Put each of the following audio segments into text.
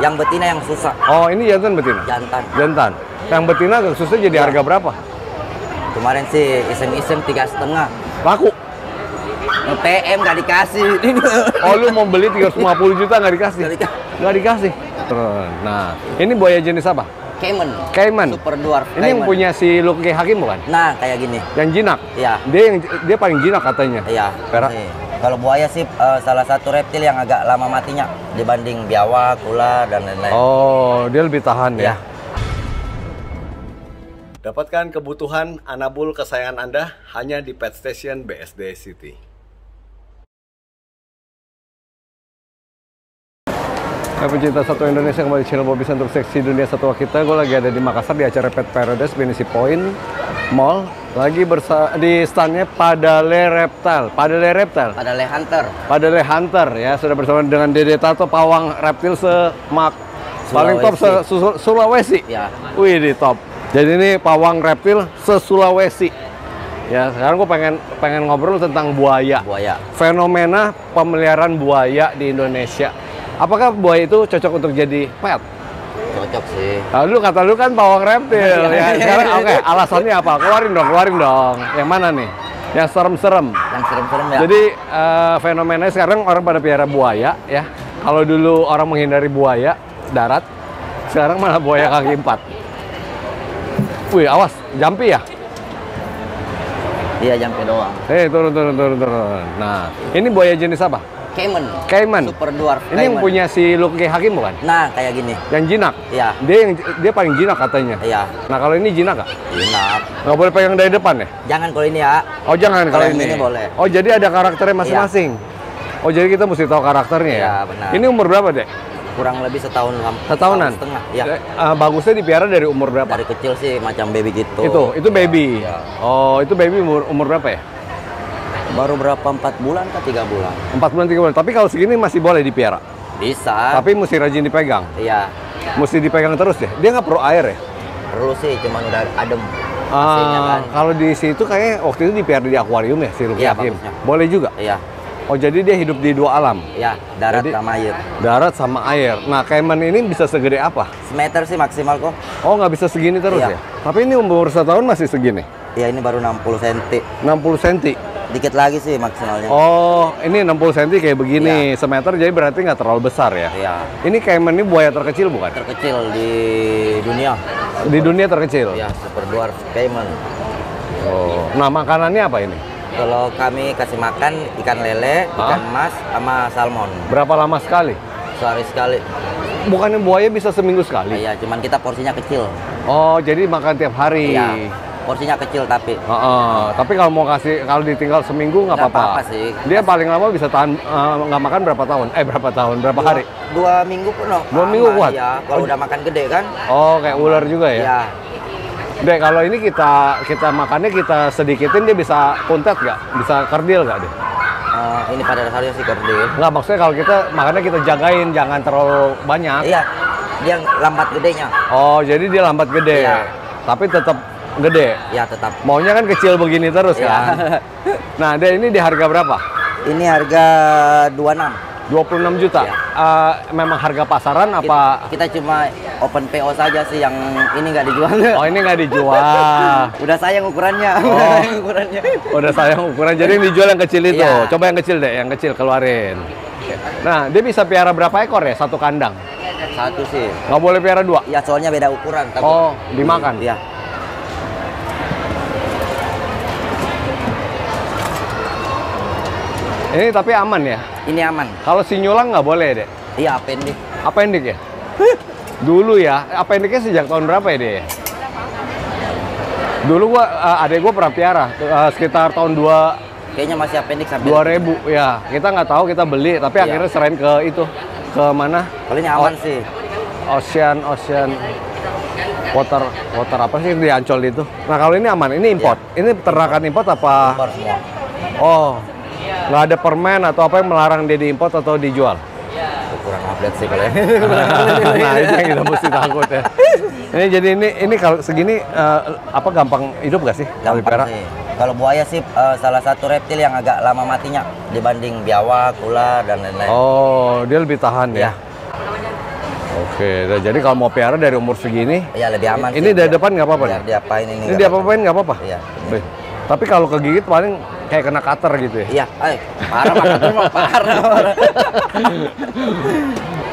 Yang betina yang susah. Oh, ini jantan betina? Jantan. Jantan. Yang betina susah jadi Iya. harga berapa? Kemarin sih iseng-iseng tiga setengah. Laku. PM nggak dikasih. Oh, lu mau beli 350 juta nggak dikasih? Nggak dikasih. Nggak dikasih. Nah, ini buaya jenis apa? Cayman. Cayman. Super dwarf. Ini yang Cayman. punya si Luki Hakim bukan? Nah, kayak gini. Yang jinak. Iya. Dia yang dia paling jinak katanya. Iya. Perak. Nih, Kalau buaya sih eh, salah satu reptil yang agak lama matinya dibanding biawak, ular dan lain-lain. Oh, dia lebih tahan ya. Iya. Dapatkan kebutuhan anabul kesayangan Anda hanya di Pet Station BSD City. Hai pecinta satu Indonesia kembali di channel Bobby untuk seksi dunia satwa kita. Gue lagi ada di Makassar di acara Pet Paradise Benisi Point Mall. Lagi bersa di standnya Padale Reptile. Padale Reptile. Ada le hunter. Padale Hunter ya sudah bersama dengan Dede Tato pawang reptil semak paling top se Sulawesi. Su- Sulawesi. Ya. Wih di top. Jadi ini pawang reptil se Sulawesi. Ya sekarang gue pengen pengen ngobrol tentang buaya. Buaya. Fenomena pemeliharaan buaya di Indonesia. Apakah buaya itu cocok untuk jadi pet? Cocok sih. Nah, lu kata lu kan pawang reptil ya. Iya. Sekarang oke, alasannya apa? Keluarin dong, keluarin dong. Yang mana nih? Yang serem-serem. Yang serem-serem ya. Jadi eh, fenomenanya sekarang orang pada piara buaya ya. Kalau dulu orang menghindari buaya darat, sekarang malah buaya kaki empat. Wih, awas, jampi ya? Iya, jampe doang. Eh, turun, turun, turun, turun. Nah, ini buaya jenis apa? Cayman. Cayman. Super dwarf. Ini yang Cayman. punya si Luki Hakim bukan? Nah, kayak gini. Yang jinak. Iya. Dia yang dia paling jinak katanya. Iya. Nah, kalau ini jinak nggak? Inap. Nggak boleh pegang dari depan ya? Jangan kalau ini ya. Oh, jangan kalau Kalau yang ini. ini boleh. Oh, jadi ada karakternya masing-masing. Oh, jadi kita mesti tahu karakternya ya? Iya, benar. Ini umur berapa, Dek? Kurang lebih setahun Setahunan? setengah. Iya. Eh, eh, bagusnya dipiara dari umur berapa? Dari kecil sih macam baby gitu. Itu, itu baby. Iya. Oh, itu baby umur, umur berapa ya? Baru berapa empat bulan ke tiga bulan? Empat bulan, tiga bulan. Tapi kalau segini masih boleh dipiara. Bisa. Tapi mesti rajin dipegang. Iya. Mesti dipegang terus ya. Dia nggak perlu air ya? Perlu sih, cuman udah adem. Ah, AC-nya kan. kalau di situ kayak waktu itu dipiara di akuarium ya si Iya, Hakim. Boleh juga. Iya. Oh, jadi dia hidup di dua alam. Iya, darat Jadi- sama air. Darat sama air. Nah, Cayman ini bisa segede apa? Semeter sih maksimal kok. Oh, nggak bisa segini terus Iya. ya? Tapi ini umur setahun masih segini? Iya, ini baru 60 cm. 60 cm. Dikit lagi sih maksimalnya. Oh, ini 60 cm kayak begini, semeter jadi berarti nggak terlalu besar ya? Iya. Ini Cayman ini buaya terkecil bukan? Terkecil di dunia. Di dunia terkecil. Iya, super dwarf Cayman. Oh, nah makanannya apa ini? Kalau kami kasih makan ikan lele, Hah? ikan emas, sama salmon. Berapa lama sekali? Sehari sekali. Bukannya buaya bisa seminggu sekali? Iya, cuman kita porsinya kecil. Oh, jadi makan tiap hari. Iya. Porsinya kecil tapi. Heeh, tapi kalau mau kasih kalau ditinggal seminggu nggak apa-apa. apa-apa sih. Dia paling lama bisa tahan eh, nggak makan berapa tahun? Eh berapa tahun? Berapa hari? Dua minggu pun no. Dua minggu kuat? Iya, kalau Oh. udah makan gede kan. Oh, kayak ular juga ya? Iya. Dek, kalau ini kita kita makannya kita sedikitin dia bisa kuntet nggak? Bisa kerdil nggak deh? Eh, ini pada dasarnya sih kerdil. Nggak, maksudnya kalau kita makannya kita jagain, jangan terlalu banyak. Iya. Dia lambat gedenya. Oh, jadi dia lambat gede. Iya. Tapi tetap gede. Ya, tetap. Maunya kan kecil begini terus Iya. kan? Nah, Dek, ini di harga berapa? Ini harga 26. 26 juta. Iya. Eh, memang harga pasaran apa? Kita, kita cuma open PO saja sih yang ini nggak dijual. Oh, ini nggak dijual. Udah sayang ukurannya. Oh. Udah sayang ukurannya. Udah sayang ukuran. Jadi yang dijual yang kecil itu. Iya. Coba yang kecil deh, yang kecil keluarin. Nah, dia bisa piara berapa ekor ya? Satu kandang. Satu sih. Nggak boleh piara dua. Ya soalnya beda ukuran. Tapi, Oh, dimakan? Iya. Ini tapi aman ya. Ini aman. Kalau sinyulang nggak boleh deh. Iya appendix. Appendix ya? Dulu ya, appendixnya sejak tahun berapa ya deh? Dulu gua eh, adek gua pernah piara eh, sekitar tahun 2 Kayaknya masih appendix sampai 2000 ya. Kita nggak tahu kita beli, tapi Iya. akhirnya serain ke itu ke mana? Ini aman Oh. sih. Ocean Ocean water water apa sih di Ancol itu? Nah kalau ini aman, ini import. Ini ternakan import apa? Impor semua. Oh, nggak ada permen atau apa yang melarang dia diimport atau dijual? Kurang update sih kalau ini. nah itu yang kita mesti takut ya. Ini jadi ini ini kalau segini eh, apa gampang hidup gak sih? Gampang sih. Kalau buaya sih eh, salah satu reptil yang agak lama matinya dibanding biawak, ular dan lain-lain. Oh, dia lebih tahan ya. Iya. Oke, nah, jadi kalau mau piara dari umur segini, Ya lebih aman. ini sih, dari biar- depan nggak apa-apa biar nih? diapain ini? ini nggak dia apa-apa. apa-apain nggak apa-apa? Iya. Tapi kalau kegigit paling kayak kena cutter gitu ya? Iya, ay, parah mah parah. parah.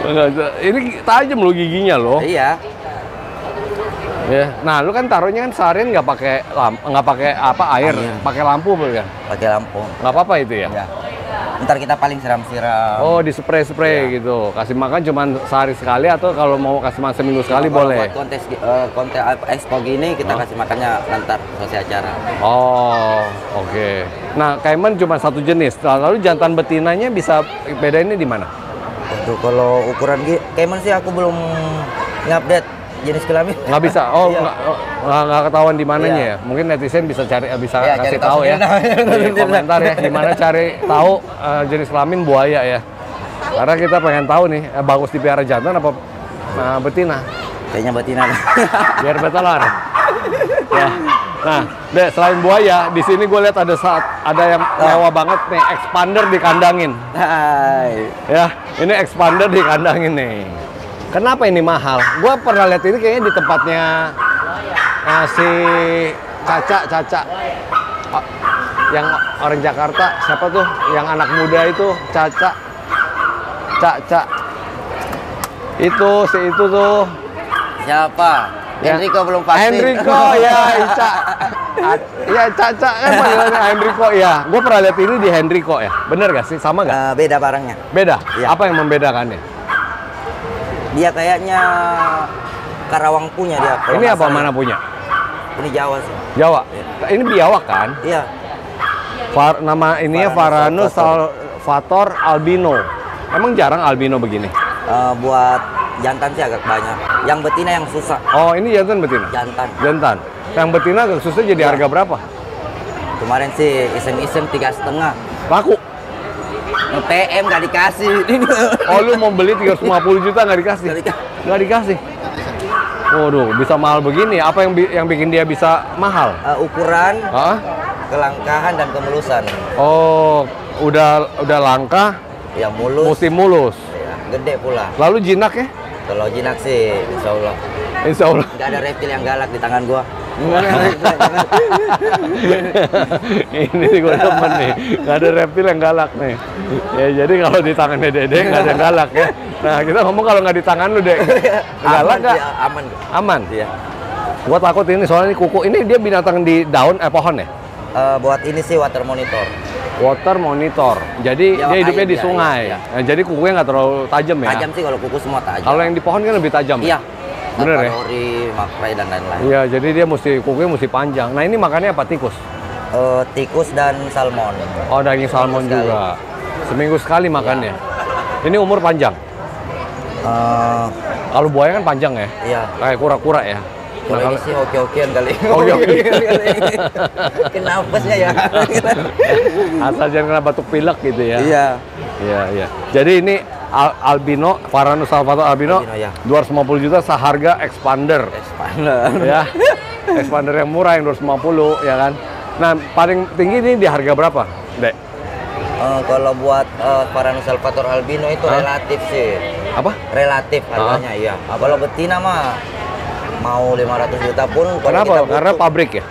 Nggak, ini tajam lo giginya loh. iya. Ya. Nah, lu kan taruhnya kan seharian nggak pakai nggak pakai apa air, Air. pakai lampu kan? Pakai lampu. Nggak apa-apa itu ya? Ya. Ntar kita paling siram-siram. Oh, di spray spray Iya. gitu. Kasih makan cuma sehari sekali atau kalau mau kasih makan seminggu sekali Kalau boleh. Buat kontes eh, kontes expo gini kita Hah? kasih makannya nanti selesai acara. Oh, oke. Nah, kaiman cuma satu jenis. Lalu jantan betinanya bisa bedainnya di mana? Untuk kalau ukuran Cayman sih aku belum ngupdate jenis kelamin. Nggak bisa. Oh, Iya. nggak, oh, nggak, ketahuan di mananya Iya. ya. Mungkin netizen bisa cari bisa Iya, kasih cari tahu tahu ya. sendiri. Di komentar ya gimana cari tahu eh, jenis kelamin buaya ya. Karena kita pengen tahu nih eh, bagus dipiara jantan apa eh, betina. Kayaknya betina. biar bertelur. ya. Nah, deh selain buaya, di sini gue lihat ada saat ada yang mewah banget nih, expander dikandangin. Hai. Ya, ini expander dikandangin nih. Kenapa ini mahal? Gue pernah lihat ini kayaknya di tempatnya eh, si Caca, Caca. Oh, yang orang Jakarta, siapa tuh? Yang anak muda itu, Caca. Caca. Itu, si itu tuh. Siapa? Ya. Enrico belum pasti. Enrico ya Ica. A- Ya Caca kan panggilannya Enrico ya. Gue pernah lihat ini di Enrico ya. Bener gak sih? Sama gak? Eh, beda barangnya. Beda. Iya. Apa yang membedakannya? Dia kayaknya Karawang punya dia. ini apa mana punya? Ini Jawa sih. Jawa. Ini biawak kan? Iya. Far, nama ininya Varanus Varanus Salvator albino. Emang jarang albino begini? Eh, buat jantan sih agak banyak. Yang betina yang susah. Oh ini jantan betina? Jantan. Jantan. Yang betina agak susah jadi Iya. harga berapa? Kemarin sih iseng-iseng tiga setengah. Laku. PM nggak dikasih. Oh lu mau beli 350 juta nggak dikasih? Nggak dikasih. Waduh, bisa mahal begini. Apa yang bi- yang bikin dia bisa mahal? Eh, ukuran, Hah? kelangkahan dan kemulusan. Oh, udah udah langka, Ya mulus. musim mulus. Ya, gede pula. Lalu jinak ya? Kalau jinak sih, insya Allah. Insya Allah. Nggak ada reptil yang galak di tangan gua. Ini sih gue temen nih, nggak ada reptil yang galak nih. Ya jadi kalau di tangannya Dede nggak ada yang galak ya. Nah kita ngomong kalau nggak di tangan lu deh, galak aman, nggak? sih, aman. Aman. Iya. Gua takut ini soalnya ini kuku. Ini dia binatang di daun eh pohon ya? Eh, buat ini sih water monitor. Water monitor. Jadi Biawak dia hidupnya di iya, sungai. iya, Nah, jadi kukunya nggak terlalu tajam ya? Tajam sih kalau kuku semua tajam. Kalau yang di pohon kan lebih tajam. Iya. Bener ya? Kalori, makrai dan lain-lain. Iya, jadi dia mesti kukunya mesti panjang. Nah ini makannya apa tikus? Eh, tikus dan salmon. Oh daging salmon sekali. juga. Seminggu sekali makannya. Ini umur panjang. Eh, Kalau buaya kan panjang ya, iya. kayak kura-kura ya. Nah, Kalau ini sih hoki-hokian kali. Hoki-hokian. Kenapasnya ya. asal jangan kena batuk pilek gitu ya. Iya. Iya, iya. Jadi ini al- albino, Varanus salvator albino, Albino, ya. 250 juta seharga expander. Expander. ya. Expander yang murah yang 250 ya kan. Nah, paling tinggi ini di harga berapa, Dek? Eh, kalau buat eh, Varanus salvator albino itu Hah? relatif sih. Apa? Relatif harganya iya. Ah, Kalau betina mah mau 500 juta pun Kenapa? kita butuh- Karena pabrik ya?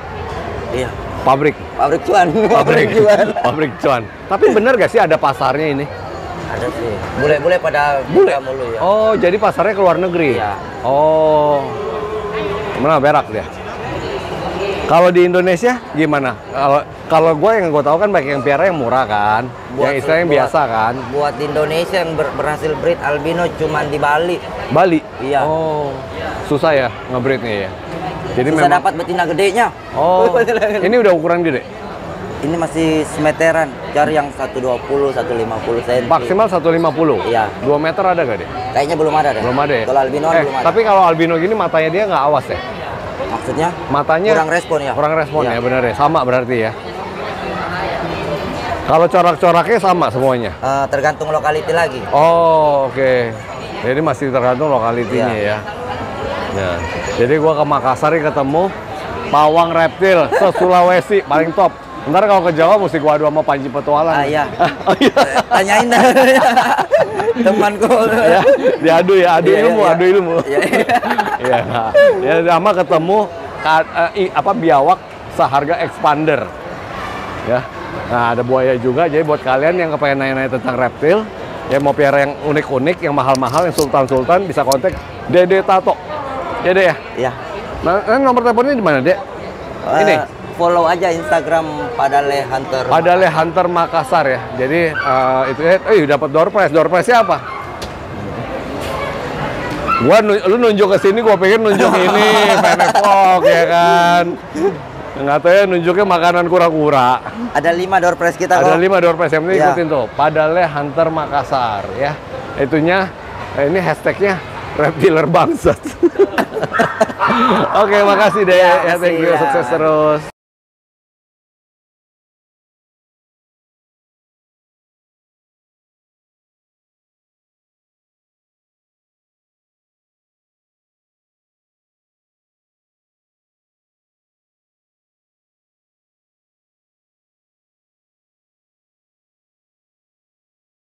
iya. Pabrik. Pabrik cuan. Pabrik. cuan. pabrik cuan. Tapi bener gak sih ada pasarnya ini? Ada sih. Bule-bule pada Bule? mulu ya. Oh, jadi pasarnya ke luar negeri? Iya. Oh. Gimana berak dia? Kalau di Indonesia gimana? Kalau kalau gue yang gue tahu kan banyak yang piara yang murah kan, yang istilahnya yang buat- biasa kan. Buat di Indonesia yang ber- berhasil breed albino cuman di Bali. Bali. Iya. Oh. Susah ya ngebreednya ya. Jadi Bisa memang. dapat betina gedenya. Oh. ini udah ukuran gede. Ini masih semeteran. Cari yang 120, 150 cm. Maksimal 150. Iya. 2 meter ada gak deh? Kayaknya belum ada deh. Belum ada ya? Kalau albino eh, belum ada. Tapi kalau albino gini matanya dia nggak awas ya? Maksudnya Matanya kurang respon ya. Kurang respon Iya. ya, benar ya. Sama berarti ya. Kalau corak-coraknya sama semuanya. Eh, tergantung lokality lagi. Oh, oke. Jadi masih tergantung lokalitinya Iya. ya. Ya. Jadi gua ke Makassar ketemu pawang reptil se Sulawesi paling top. Ntar kalau ke Jawa mesti gua adu sama Panji Petualang. Ah, iya. oh iya. Tanyain dah. Temanku. ya, diadu ya, adu Iya, ilmu, iya, adu ilmu. Iya, iya. Iya. ya sama ketemu ka- eh, i- apa biawak seharga expander. Ya. Nah, ada buaya juga. Jadi buat kalian yang kepengen nanya-nanya tentang reptil, yang mau piara yang unik-unik, yang mahal-mahal, yang sultan-sultan bisa kontak Dede Tato. Ya, Dek ya. Iya. Nah, nah, nomor teleponnya di mana, Dek? Ini. Follow aja Instagram Padale Hunter. Padale Hunter Makassar ya. Jadi eh, itu eh eh, dapat door prize. Door prize-nya apa? Gua lu nunjuk ke sini gua pengen nunjuk ini Venevlog ya kan. Nggak tahu ya nunjuknya makanan kura-kura. Ada lima door prize kita Ada kok. lima door prize yang penting Iya. ikutin tuh. Padale Hunter Makassar ya. Itunya eh, ini hashtagnya reptiler bangsat. Oke, makasih deh. Ya, ya, thank you. ya. Sukses terus.